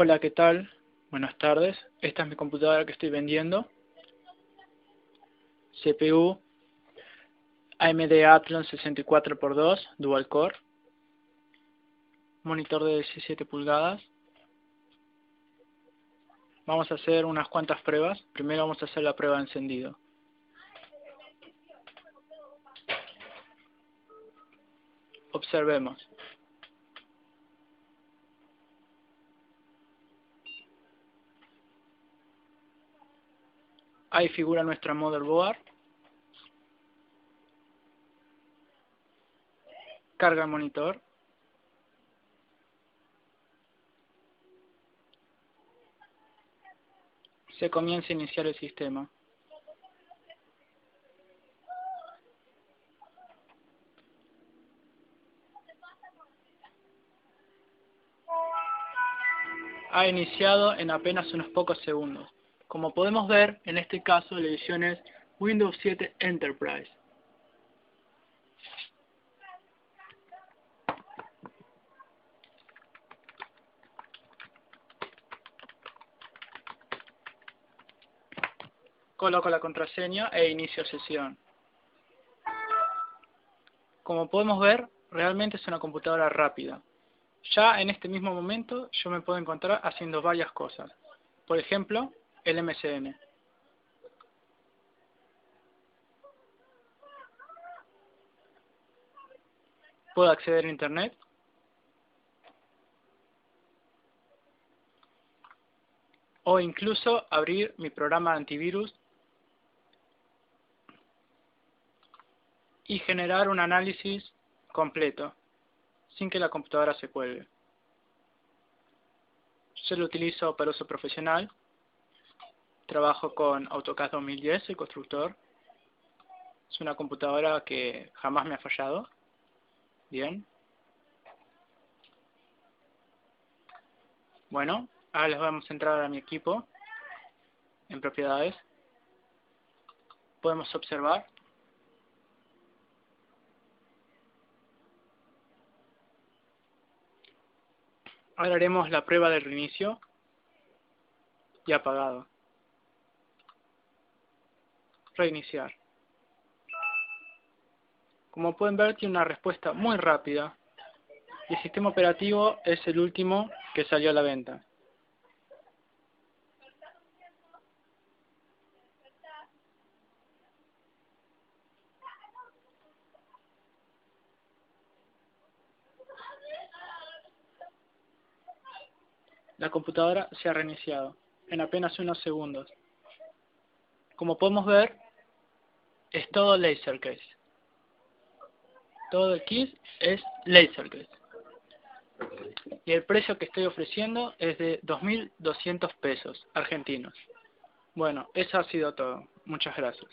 Hola, ¿qué tal? Buenas tardes. Esta es mi computadora que estoy vendiendo. CPU AMD Athlon 64x2 Dual Core. Monitor de 17 pulgadas. Vamos a hacer unas cuantas pruebas. Primero vamos a hacer la prueba de encendido. Observemos. Ahí figura nuestra motherboard. Carga el monitor. Se comienza a iniciar el sistema. Ha iniciado en apenas unos pocos segundos. Como podemos ver, en este caso la edición es Windows 7 Enterprise. Coloco la contraseña e inicio sesión. Como podemos ver, realmente es una computadora rápida. Ya en este mismo momento yo me puedo encontrar haciendo varias cosas. Por ejemplo, el MSN. Puedo acceder a Internet. O incluso abrir mi programa antivirus y generar un análisis completo sin que la computadora se cuelgue. Yo lo utilizo para uso profesional Trabajo con AutoCAD 2010, el constructor. Es una computadora que jamás me ha fallado. Bien. Bueno, ahora les vamos a entrar a mi equipo en propiedades. Podemos observar. Ahora haremos la prueba de reinicio y apagado reiniciar. Como pueden ver tiene una respuesta muy rápida y el sistema operativo es el último que salió a la venta. La computadora se ha reiniciado en apenas unos segundos. Como podemos ver, es todo laser case. Todo el kit es laser case. Y el precio que estoy ofreciendo es de 2.200 pesos argentinos. Bueno, eso ha sido todo. Muchas gracias.